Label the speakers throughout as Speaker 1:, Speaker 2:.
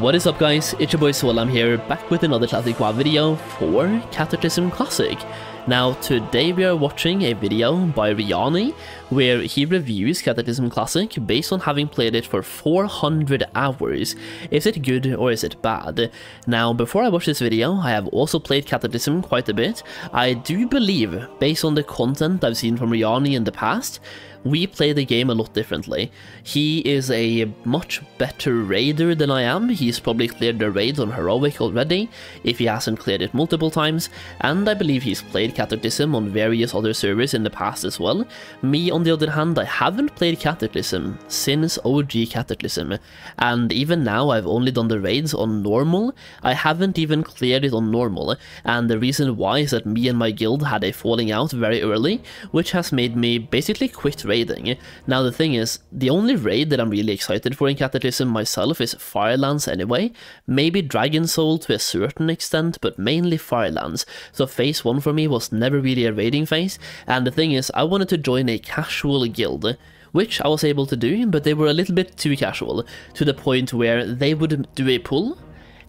Speaker 1: What is up guys, it's your boy Solheim here, back with another Classic WoW video for Cataclysm Classic. Now today we are watching a video by Riyani where he reviews Cataclysm Classic based on having played it for 400 hours. Is it good or is it bad? Now before I watch this video I have also played Cataclysm quite a bit. I do believe, based on the content I've seen from Riyani in the past, we play the game a lot differently. He is a much better raider than I am, he's probably cleared the raid on Heroic already, if he hasn't cleared it multiple times, and I believe he's played Cataclysm on various other servers in the past as well. Me, on the other hand, I haven't played Cataclysm since OG Cataclysm, and even now I've only done the raids on normal, I haven't even cleared it on normal, and the reason why is that me and my guild had a falling out very early, which has made me basically quit raiding. Now the thing is, the only raid that I'm really excited for in Cataclysm myself is Firelands anyway, maybe Dragon Soul to a certain extent, but mainly Firelands, so phase 1 for me was never really a raiding phase, and the thing is, I wanted to join a casual guild, which I was able to do, but they were a little bit too casual, to the point where they would do a pull,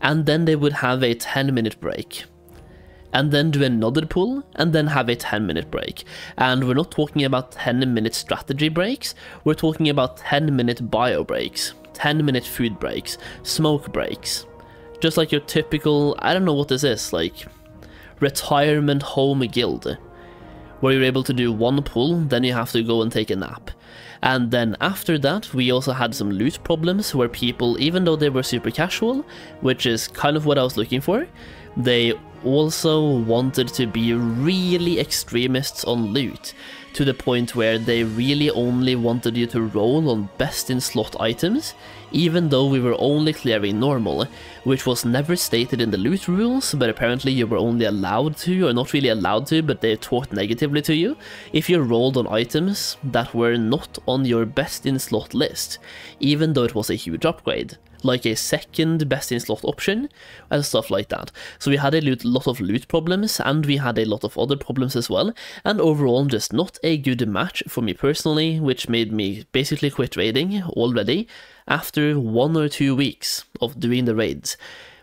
Speaker 1: and then they would have a 10 minute break and then do another pull, and then have a 10 minute break. And we're not talking about 10 minute strategy breaks, we're talking about 10 minute bio breaks, 10 minute food breaks, smoke breaks. Just like your typical, I don't know what this is, like retirement home guild, where you're able to do one pull, then you have to go and take a nap. And then after that, we also had some loot problems where people, even though they were super casual, which is kind of what I was looking for, they also wanted to be really extremists on loot, to the point where they really only wanted you to roll on best in slot items, even though we were only clearing normal, which was never stated in the loot rules, but apparently you were only allowed to, or not really allowed to, but they talked negatively to you, if you rolled on items that were not on your best in slot list, even though it was a huge upgrade like a second best in slot option and stuff like that. So we had a lot of loot problems and we had a lot of other problems as well and overall just not a good match for me personally which made me basically quit raiding already after one or two weeks of doing the raids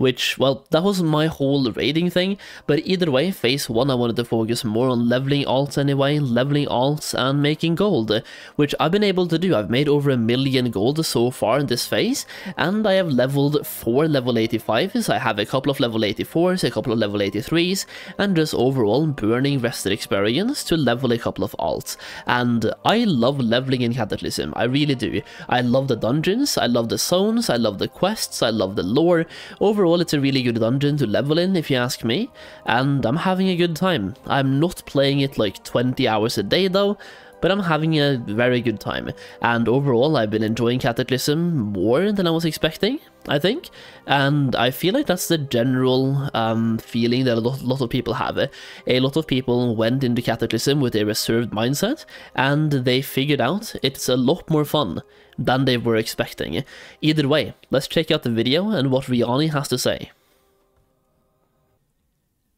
Speaker 1: which, well, that was my whole raiding thing, but either way, phase 1 I wanted to focus more on leveling alts anyway, leveling alts and making gold, which I've been able to do. I've made over a million gold so far in this phase, and I have leveled 4 level 85s, I have a couple of level 84s, a couple of level 83s, and just overall burning rested experience to level a couple of alts. And I love leveling in Cataclysm, I really do. I love the dungeons, I love the zones, I love the quests, I love the lore, overall overall it's a really good dungeon to level in if you ask me, and I'm having a good time. I'm not playing it like 20 hours a day though, but I'm having a very good time. And overall, I've been enjoying Cataclysm more than I was expecting, I think. And I feel like that's the general um, feeling that a lot, lot, of people have. A lot of people went into Cataclysm with a reserved mindset, and they figured out it's a lot more fun than they were expecting. Either way, let's check out the video and what Riyani has to say.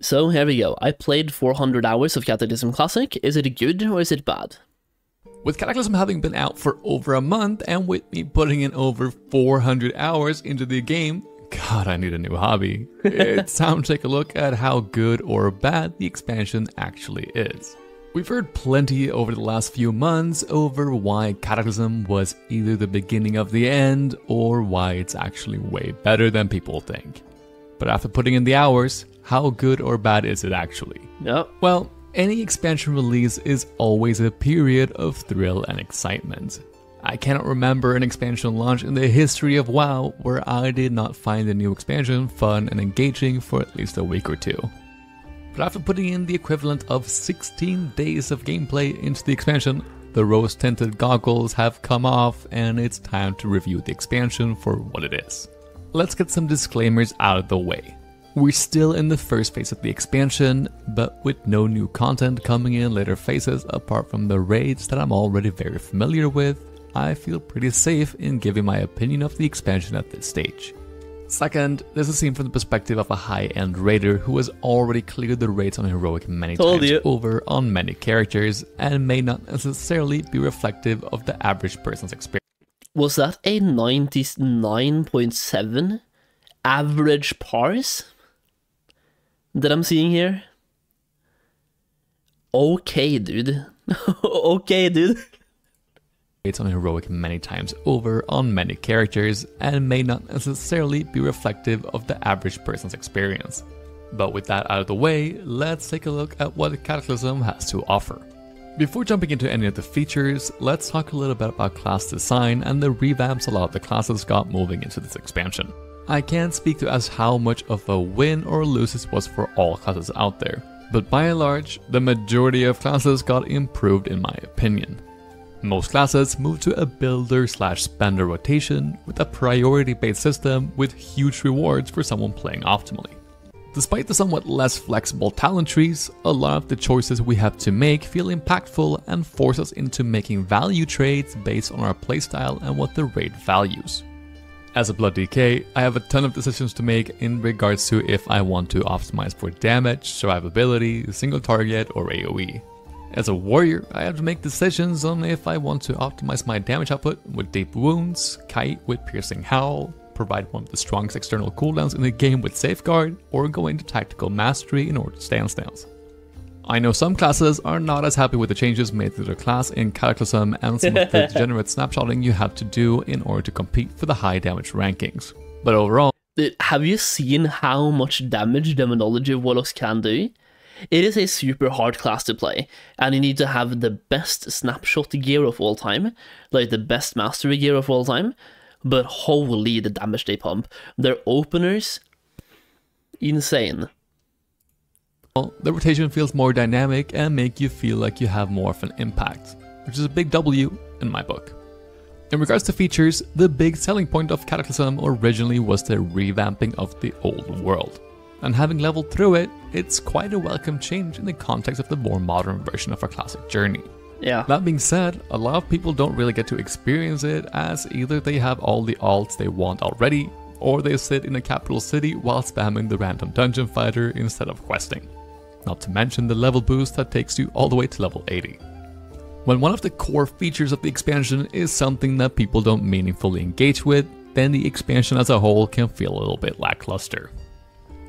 Speaker 1: So here we go, I played 400 hours of Cataclysm Classic, is it good or is it bad?
Speaker 2: With Cataclysm having been out for over a month and with me putting in over 400 hours into the game, God, I need a new hobby. It's time to take a look at how good or bad the expansion actually is. We've heard plenty over the last few months over why Cataclysm was either the beginning of the end or why it's actually way better than people think. But after putting in the hours, how good or bad is it actually?
Speaker 1: Yep.
Speaker 2: Well, any expansion release is always a period of thrill and excitement. I cannot remember an expansion launch in the history of WoW where I did not find the new expansion fun and engaging for at least a week or two. But after putting in the equivalent of 16 days of gameplay into the expansion, the rose tinted goggles have come off and it's time to review the expansion for what it is. Let's get some disclaimers out of the way. We're still in the first phase of the expansion, but with no new content coming in later phases apart from the raids that I'm already very familiar with, I feel pretty safe in giving my opinion of the expansion at this stage. Second, this is seen from the perspective of a high-end raider who has already cleared the raids on Heroic many
Speaker 1: Told
Speaker 2: times
Speaker 1: you.
Speaker 2: over on many characters and may not necessarily be reflective of the average person's experience.
Speaker 1: Was that a 99.7 average parse that I'm seeing here. Okay, dude. okay, dude.
Speaker 2: It's on heroic many times over on many characters and may not necessarily be reflective of the average person's experience. But with that out of the way, let's take a look at what Cataclysm has to offer. Before jumping into any of the features, let's talk a little bit about class design and the revamps a lot of the classes got moving into this expansion. I can't speak to as how much of a win or lose this was for all classes out there, but by and large, the majority of classes got improved in my opinion. Most classes moved to a builder slash spender rotation with a priority based system with huge rewards for someone playing optimally. Despite the somewhat less flexible talent trees, a lot of the choices we have to make feel impactful and force us into making value trades based on our playstyle and what the raid values. As a Blood DK, I have a ton of decisions to make in regards to if I want to optimize for damage, survivability, single target, or AoE. As a warrior, I have to make decisions on if I want to optimize my damage output with Deep Wounds, Kite with Piercing Howl, provide one of the strongest external cooldowns in the game with Safeguard, or go into Tactical Mastery in order to stay on stance. I know some classes are not as happy with the changes made to their class in Cataclysm and some of the degenerate snapshotting you have to do in order to compete for the high damage rankings. But overall,
Speaker 1: have you seen how much damage Demonology of Warlocks can do? It is a super hard class to play, and you need to have the best snapshot gear of all time, like the best mastery gear of all time, but holy the damage they pump. Their openers, insane.
Speaker 2: The rotation feels more dynamic and make you feel like you have more of an impact, which is a big W in my book. In regards to features, the big selling point of Cataclysm originally was the revamping of the old world. And having leveled through it, it's quite a welcome change in the context of the more modern version of our classic journey.
Speaker 1: Yeah.
Speaker 2: That being said, a lot of people don't really get to experience it as either they have all the alts they want already, or they sit in a capital city while spamming the random dungeon finder instead of questing. Not to mention the level boost that takes you all the way to level 80. When one of the core features of the expansion is something that people don't meaningfully engage with, then the expansion as a whole can feel a little bit lackluster.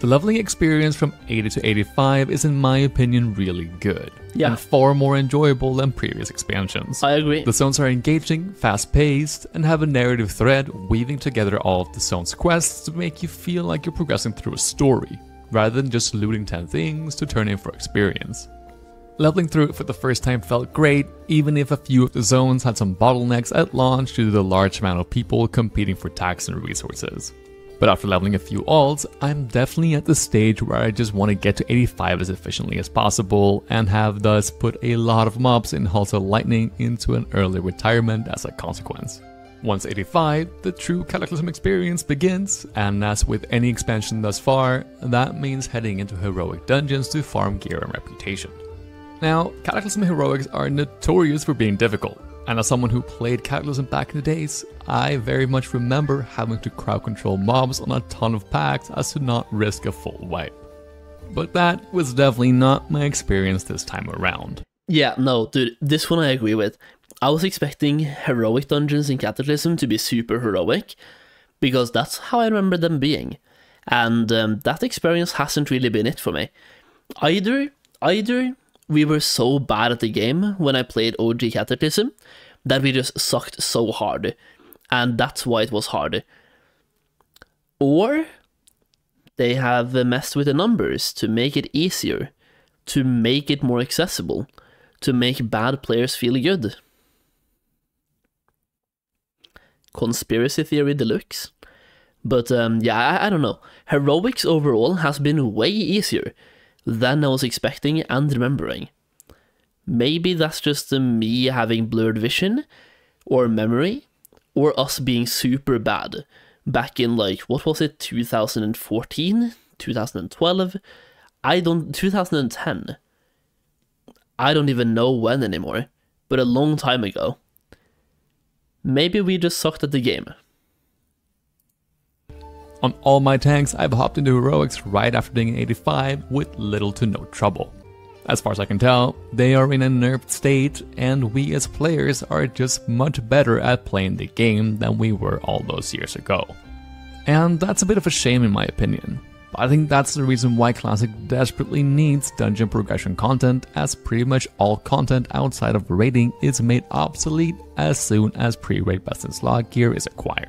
Speaker 2: The leveling experience from 80 to 85 is in my opinion really good,
Speaker 1: yeah.
Speaker 2: and far more enjoyable than previous expansions.
Speaker 1: I agree.
Speaker 2: The zones are engaging, fast-paced, and have a narrative thread weaving together all of the zone's quests to make you feel like you're progressing through a story, rather than just looting 10 things to turn in for experience. Leveling through it for the first time felt great, even if a few of the zones had some bottlenecks at launch due to the large amount of people competing for tax and resources. But after leveling a few alts, I'm definitely at the stage where I just want to get to 85 as efficiently as possible and have thus put a lot of mobs in of Lightning into an early retirement as a consequence. Once 85, the true Cataclysm experience begins, and as with any expansion thus far, that means heading into heroic dungeons to farm gear and reputation. Now, Cataclysm heroics are notorious for being difficult, and as someone who played Cataclysm back in the days, I very much remember having to crowd control mobs on a ton of packs as to not risk a full wipe. But that was definitely not my experience this time around.
Speaker 1: Yeah, no, dude, this one I agree with. I was expecting heroic dungeons in Cataclysm to be super heroic, because that's how I remember them being. And um, that experience hasn't really been it for me. Either, either we were so bad at the game when I played OG Cataclysm that we just sucked so hard, and that's why it was hard. Or they have messed with the numbers to make it easier, to make it more accessible, to make bad players feel good. Conspiracy theory deluxe. But um, yeah, I, I don't know. Heroics overall has been way easier than I was expecting and remembering. Maybe that's just me having blurred vision, or memory, or us being super bad back in like, what was it, 2014? 2012? I don't, 2010. I don't even know when anymore, but a long time ago. Maybe we just sucked at the game.
Speaker 2: On all my tanks, I've hopped into heroics right after being 85 with little to no trouble. As far as I can tell, they are in a nerfed state, and we as players are just much better at playing the game than we were all those years ago. And that's a bit of a shame in my opinion. But I think that's the reason why Classic desperately needs dungeon progression content, as pretty much all content outside of raiding is made obsolete as soon as pre-raid best in slot gear is acquired.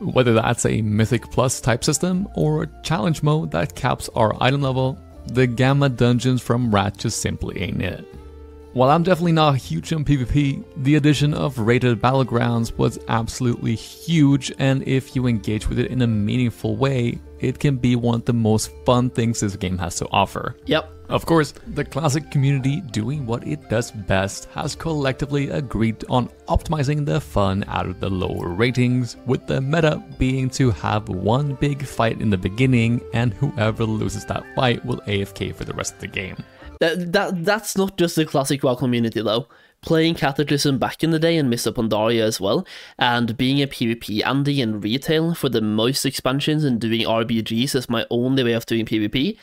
Speaker 2: Whether that's a Mythic Plus type system or a challenge mode that caps our item level, the Gamma dungeons from Wrath just simply ain't it. While I'm definitely not huge on PvP, the addition of rated battlegrounds was absolutely huge and if you engage with it in a meaningful way, it can be one of the most fun things this game has to offer.
Speaker 1: Yep.
Speaker 2: Of course, the classic community doing what it does best has collectively agreed on optimizing the fun out of the lower ratings, with the meta being to have one big fight in the beginning and whoever loses that fight will AFK for the rest of the game.
Speaker 1: That, that that's not just the classic WoW community though. Playing Cataclysm back in the day and of Pandaria as well, and being a PvP Andy in retail for the most expansions and doing RBGs as my only way of doing PvP.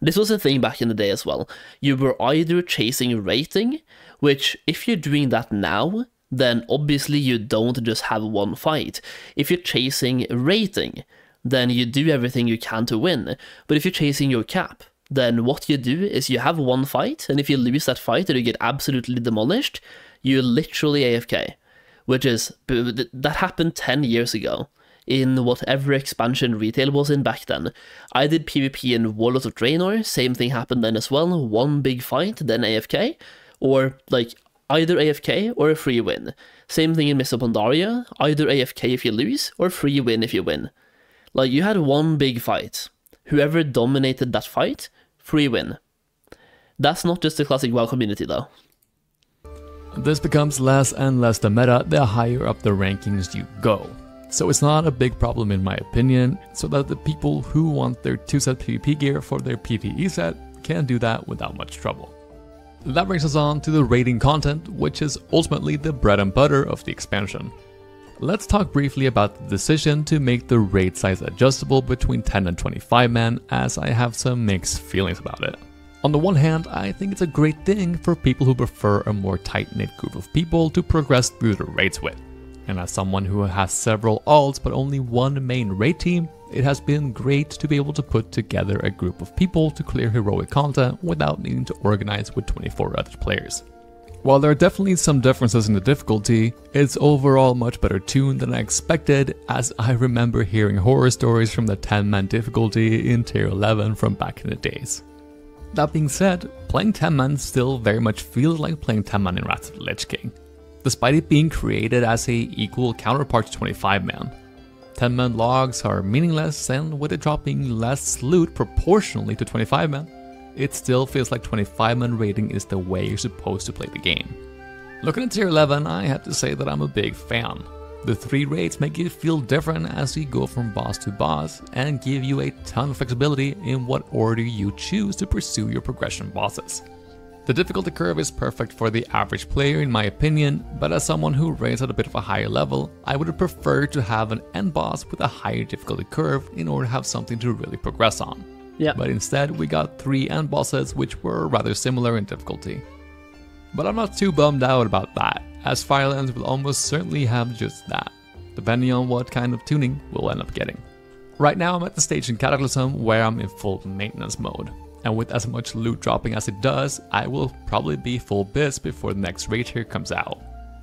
Speaker 1: This was a thing back in the day as well. You were either chasing rating, which if you're doing that now, then obviously you don't just have one fight. If you're chasing rating, then you do everything you can to win. But if you're chasing your cap, then what you do is you have one fight, and if you lose that fight or you get absolutely demolished, you literally AFK. Which is, that happened 10 years ago in whatever expansion retail was in back then. I did PvP in Warlords of Draenor, same thing happened then as well, one big fight, then AFK, or like either AFK or a free win. Same thing in Mists Pandaria, either AFK if you lose, or free win if you win. Like you had one big fight. Whoever dominated that fight, free win. That's not just the classic WoW community though.
Speaker 2: This becomes less and less the meta the higher up the rankings you go. So it's not a big problem in my opinion, so that the people who want their 2 set PvP gear for their PvE set can do that without much trouble. That brings us on to the raiding content, which is ultimately the bread and butter of the expansion. Let's talk briefly about the decision to make the raid size adjustable between 10 and 25 men, as I have some mixed feelings about it. On the one hand, I think it's a great thing for people who prefer a more tight-knit group of people to progress through the raids with. And as someone who has several alts but only one main raid team, it has been great to be able to put together a group of people to clear heroic content without needing to organize with 24 other players. While there are definitely some differences in the difficulty, it's overall much better tuned than I expected as I remember hearing horror stories from the 10 man difficulty in tier 11 from back in the days. That being said, playing 10 man still very much feels like playing 10 man in Wrath of the Lich King despite it being created as a equal counterpart to 25 man. 10 man logs are meaningless and with it dropping less loot proportionally to 25 man, it still feels like 25 man raiding is the way you're supposed to play the game. Looking at tier 11, I have to say that I'm a big fan. The three raids make it feel different as you go from boss to boss and give you a ton of flexibility in what order you choose to pursue your progression bosses. The difficulty curve is perfect for the average player in my opinion, but as someone who raids at a bit of a higher level, I would prefer to have an end boss with a higher difficulty curve in order to have something to really progress on.
Speaker 1: Yeah.
Speaker 2: But instead, we got three end bosses which were rather similar in difficulty. But I'm not too bummed out about that, as Firelands will almost certainly have just that, depending on what kind of tuning we'll end up getting. Right now I'm at the stage in Cataclysm where I'm in full maintenance mode, and with as much loot dropping as it does, I will probably be full BiS before the next raid tier comes out.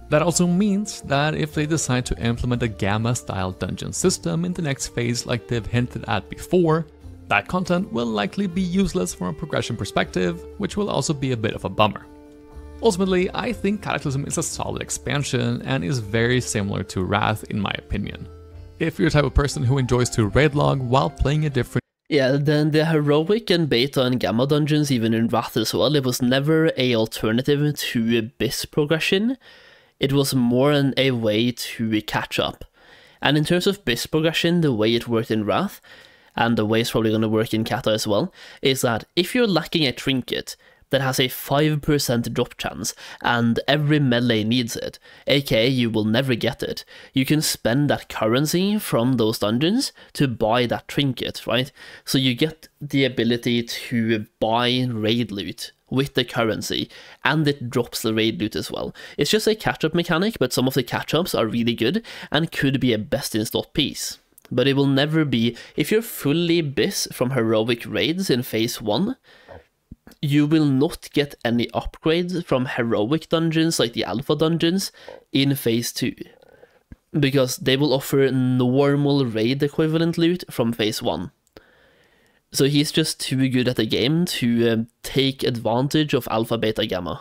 Speaker 2: That also means that if they decide to implement a Gamma style dungeon system in the next phase like they've hinted at before, that content will likely be useless from a progression perspective, which will also be a bit of a bummer. Ultimately, I think Cataclysm is a solid expansion and is very similar to Wrath in my opinion. If you're the type of person who enjoys to raid log while playing a different
Speaker 1: yeah, then the heroic and beta and gamma dungeons, even in Wrath as well, it was never a alternative to Abyss progression. It was more an, a way to catch up. And in terms of Abyss progression, the way it worked in Wrath, and the way it's probably going to work in Cata as well, is that if you're lacking a trinket, that has a 5% drop chance, and every melee needs it, aka you will never get it. You can spend that currency from those dungeons to buy that trinket, right? So you get the ability to buy raid loot with the currency, and it drops the raid loot as well. It's just a catch up mechanic, but some of the catch ups are really good and could be a best in slot piece. But it will never be. If you're fully bis from heroic raids in phase one, you will not get any upgrades from heroic dungeons like the alpha dungeons in phase 2 because they will offer normal raid equivalent loot from phase 1 so he's just too good at the game to um, take advantage of alpha beta gamma.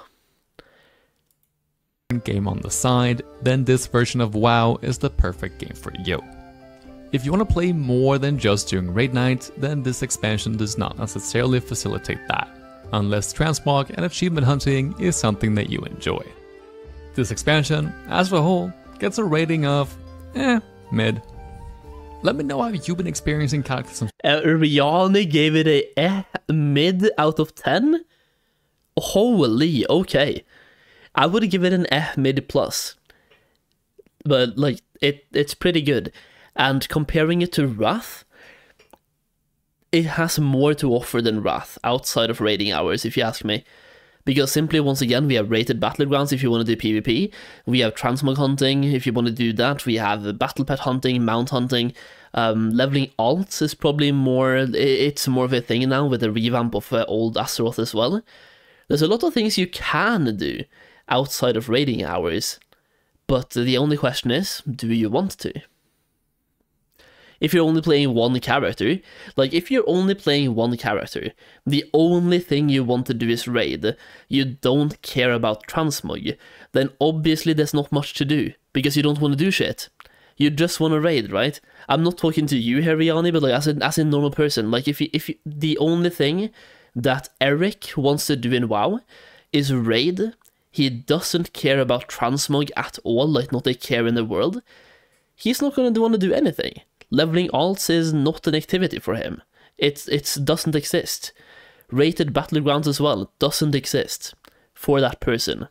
Speaker 2: Game on the side then this version of WoW is the perfect game for you if you want to play more than just during raid night, then this expansion does not necessarily facilitate that unless transmog and achievement hunting is something that you enjoy. This expansion, as a whole, gets a rating of eh, mid. Let me know how you've been experiencing Cataclysm.
Speaker 1: Uh, Riyani gave it a eh, mid out of 10? Holy, okay. I would give it an eh mid plus. But, like, it it's pretty good. And comparing it to Wrath, it has more to offer than Wrath outside of raiding hours, if you ask me. Because simply, once again, we have rated battlegrounds if you want to do PvP. We have transmog hunting if you want to do that. We have battle pet hunting, mount hunting. Um, leveling alts is probably more. It's more of a thing now with the revamp of uh, old Azeroth as well. There's a lot of things you can do outside of raiding hours, but the only question is, do you want to? If you're only playing one character. Like, if you're only playing one character, the only thing you want to do is raid, you don't care about transmog, then obviously there's not much to do, because you don't want to do shit. You just want to raid, right? I'm not talking to you here, Riyani, but like as a, as a normal person, like if you, if you, the only thing that Eric wants to do in WoW is raid, he doesn't care about transmog at all, like not a care in the world, he's not going to want to do anything. Leveling alts is not an activity for him. It it doesn't exist. Rated battlegrounds as well doesn't exist for that person.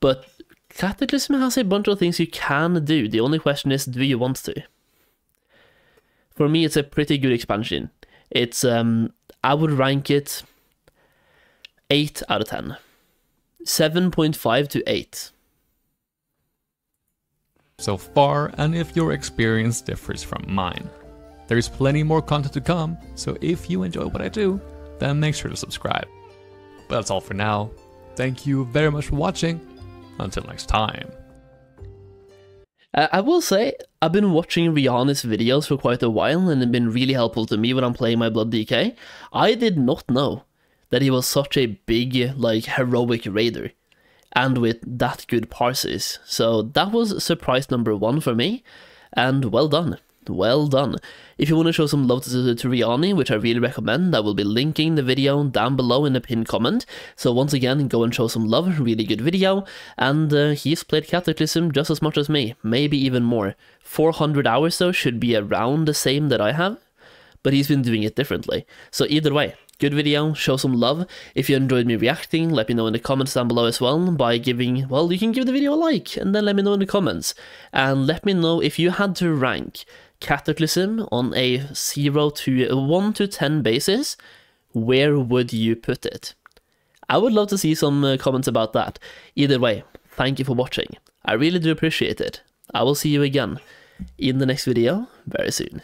Speaker 1: But Cataclysm has a bunch of things you can do. The only question is, do you want to? For me, it's a pretty good expansion. It's um, I would rank it eight out of ten. 7.5 to 8
Speaker 2: so far and if your experience differs from mine. There's plenty more content to come, so if you enjoy what I do, then make sure to subscribe. But that's all for now. Thank you very much for watching. Until next time.
Speaker 1: Uh, I will say, I've been watching Riyani's videos for quite a while and it's been really helpful to me when I'm playing my Blood DK. I did not know that he was such a big, like, heroic raider and with that good parses. So that was surprise number one for me, and well done. Well done. If you want to show some love to, to Riyani, which I really recommend, I will be linking the video down below in the pinned comment. So once again, go and show some love, really good video. And uh, he's played Cataclysm just as much as me, maybe even more. 400 hours though should be around the same that I have, but he's been doing it differently. So either way, good video, show some love. If you enjoyed me reacting, let me know in the comments down below as well by giving, well, you can give the video a like and then let me know in the comments. And let me know if you had to rank Cataclysm on a 0 to 1 to 10 basis, where would you put it? I would love to see some uh, comments about that. Either way, thank you for watching. I really do appreciate it. I will see you again in the next video very soon.